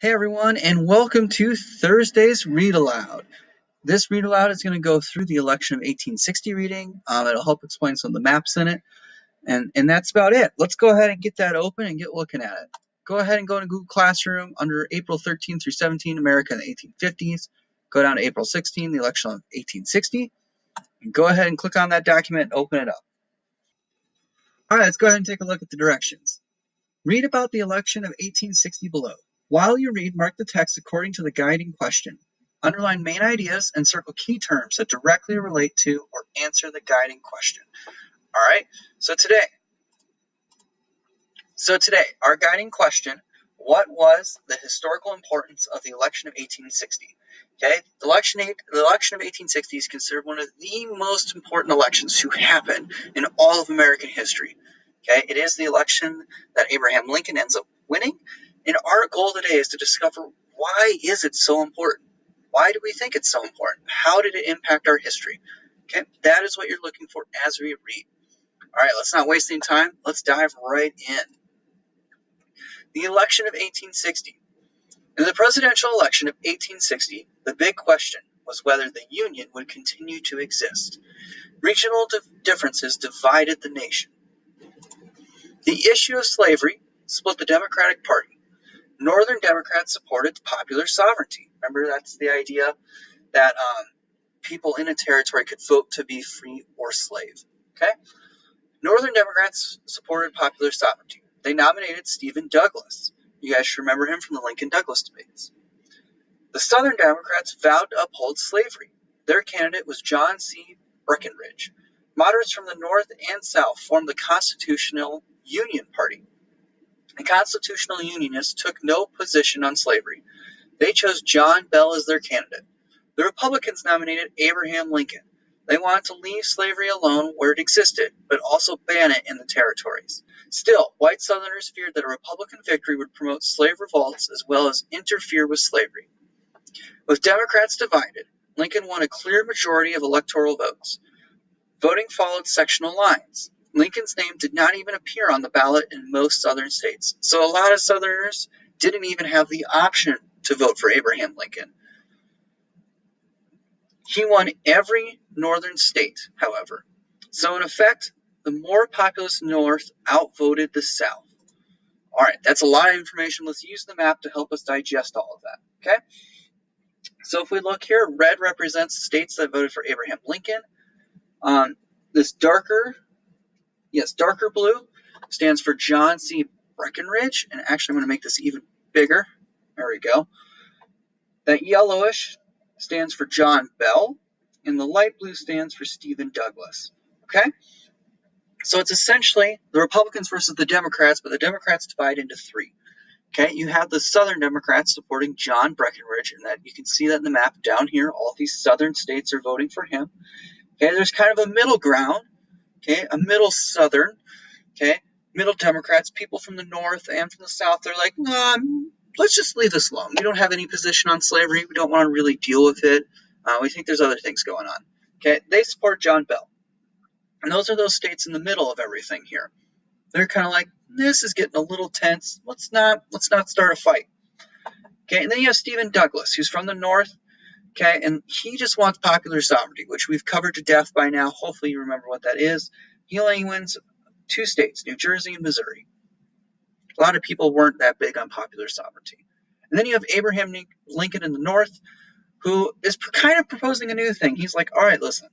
Hey everyone, and welcome to Thursday's Read Aloud. This read aloud is going to go through the election of 1860 reading. Um, it'll help explain some of the maps in it, and and that's about it. Let's go ahead and get that open and get looking at it. Go ahead and go to Google Classroom under April 13 through 17, America in the 1850s. Go down to April 16, the election of 1860. And go ahead and click on that document and open it up. All right, let's go ahead and take a look at the directions. Read about the election of 1860 below. While you read, mark the text according to the guiding question. Underline main ideas and circle key terms that directly relate to or answer the guiding question. All right, so today, so today, our guiding question, what was the historical importance of the election of 1860? Okay, the election, the election of 1860 is considered one of the most important elections to happen in all of American history. Okay, it is the election that Abraham Lincoln ends up winning, and our goal today is to discover why is it so important? Why do we think it's so important? How did it impact our history? Okay, that is what you're looking for as we read. All right, let's not waste any time. Let's dive right in. The election of 1860. In the presidential election of 1860, the big question was whether the Union would continue to exist. Regional differences divided the nation. The issue of slavery split the Democratic Party. Northern Democrats supported popular sovereignty. Remember, that's the idea that um, people in a territory could vote to be free or slave. Okay? Northern Democrats supported popular sovereignty. They nominated Stephen Douglas. You guys should remember him from the Lincoln Douglas debates. The Southern Democrats vowed to uphold slavery. Their candidate was John C. Breckinridge. Moderates from the North and South formed the Constitutional Union Party. The Constitutional Unionists took no position on slavery. They chose John Bell as their candidate. The Republicans nominated Abraham Lincoln. They wanted to leave slavery alone where it existed, but also ban it in the territories. Still, white Southerners feared that a Republican victory would promote slave revolts as well as interfere with slavery. With Democrats divided, Lincoln won a clear majority of electoral votes. Voting followed sectional lines. Lincoln's name did not even appear on the ballot in most southern states, so a lot of Southerners didn't even have the option to vote for Abraham Lincoln. He won every northern state, however. So, in effect, the more populous North outvoted the South. All right, that's a lot of information. Let's use the map to help us digest all of that. Okay? So, if we look here, red represents states that voted for Abraham Lincoln. Um, this darker, yes, darker blue stands for John C. Breckinridge. And actually, I'm going to make this even bigger. There we go. That yellowish stands for John Bell. And the light blue stands for Stephen Douglas. Okay? So it's essentially the Republicans versus the Democrats, but the Democrats divide into three. Okay, you have the Southern Democrats supporting John Breckinridge, and that you can see that in the map down here. All these Southern states are voting for him. Okay, there's kind of a middle ground, okay, a middle Southern, okay, middle Democrats, people from the North and from the South, they're like, let's just leave this alone. We don't have any position on slavery. We don't want to really deal with it. Uh, we think there's other things going on. Okay, they support John Bell. And those are those states in the middle of everything here. They're kind of like, this is getting a little tense. Let's not let's not start a fight. Okay, and then you have Stephen Douglas, who's from the north, Okay, and he just wants popular sovereignty, which we've covered to death by now. Hopefully, you remember what that is. He only wins two states, New Jersey and Missouri. A lot of people weren't that big on popular sovereignty. And then you have Abraham Lincoln in the north, who is kind of proposing a new thing. He's like, all right, listen,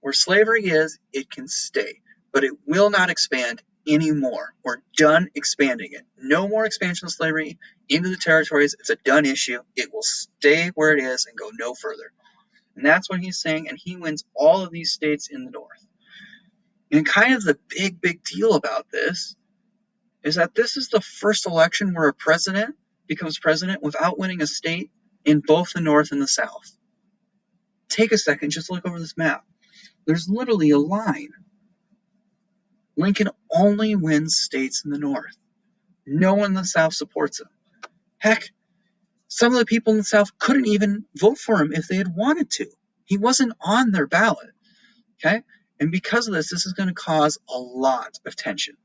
where slavery is, it can stay, but it will not expand anymore. We're done expanding it. No more expansion of slavery into the territories. It's a done issue. It will stay where it is and go no further. And that's what he's saying, and he wins all of these states in the north. And kind of the big, big deal about this is that this is the first election where a president becomes president without winning a state in both the north and the south. Take a second, just look over this map. There's literally a line Lincoln only wins states in the North. No one in the South supports him. Heck, some of the people in the South couldn't even vote for him if they had wanted to. He wasn't on their ballot. Okay? And because of this, this is going to cause a lot of tension.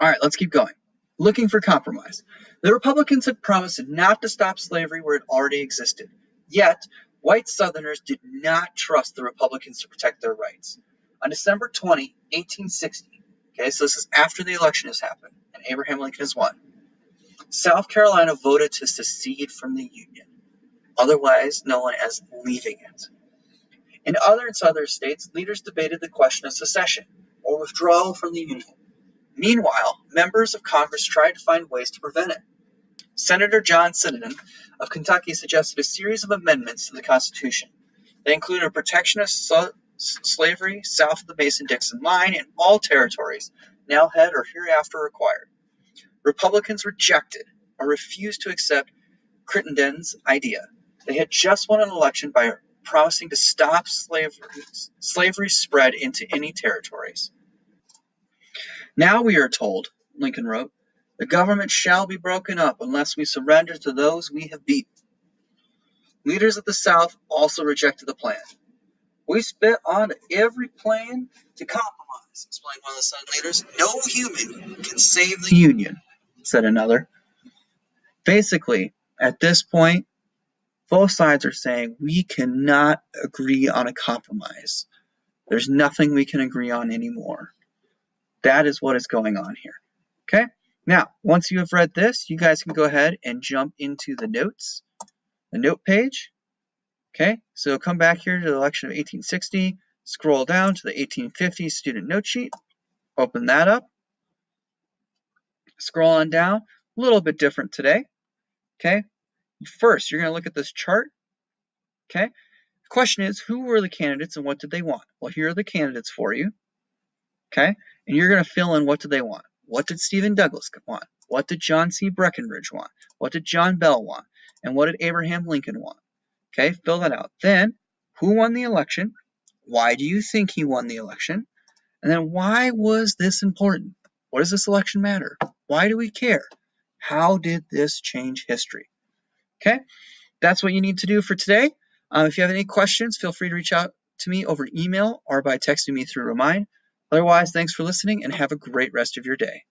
All right, let's keep going. looking for compromise. The Republicans had promised not to stop slavery where it already existed. Yet, white Southerners did not trust the Republicans to protect their rights. On December 20, 1860, okay, so this is after the election has happened and Abraham Lincoln has won, South Carolina voted to secede from the Union, otherwise known as leaving it. In other southern states, leaders debated the question of secession or withdrawal from the Union. Meanwhile, members of Congress tried to find ways to prevent it. Senator John Crittenden of Kentucky suggested a series of amendments to the Constitution. They included a protection of slavery south of the Mason Dixon line in all territories, now had or hereafter acquired. Republicans rejected or refused to accept Crittenden's idea. They had just won an election by promising to stop slavery, slavery spread into any territories. Now we are told, Lincoln wrote, the government shall be broken up unless we surrender to those we have beaten. Leaders of the South also rejected the plan. We spit on every plan to compromise, explained one of the Southern leaders. No human can save the Union, said another. Basically, at this point, both sides are saying we cannot agree on a compromise. There's nothing we can agree on anymore. That is what is going on here. Okay? Now, once you have read this, you guys can go ahead and jump into the notes, the note page. Okay, so come back here to the election of 1860, scroll down to the 1850 student note sheet, open that up, scroll on down, a little bit different today. Okay, first you're going to look at this chart. Okay, the question is who were the candidates and what did they want? Well, here are the candidates for you. Okay, and you're going to fill in what do they want. What did Stephen Douglas want? What did John C. Breckinridge want? What did John Bell want? And what did Abraham Lincoln want? Okay, fill that out. Then, who won the election? Why do you think he won the election? And then, why was this important? What does this election matter? Why do we care? How did this change history? Okay, that's what you need to do for today. Um, if you have any questions, feel free to reach out to me over email or by texting me through Remind. Otherwise, thanks for listening and have a great rest of your day.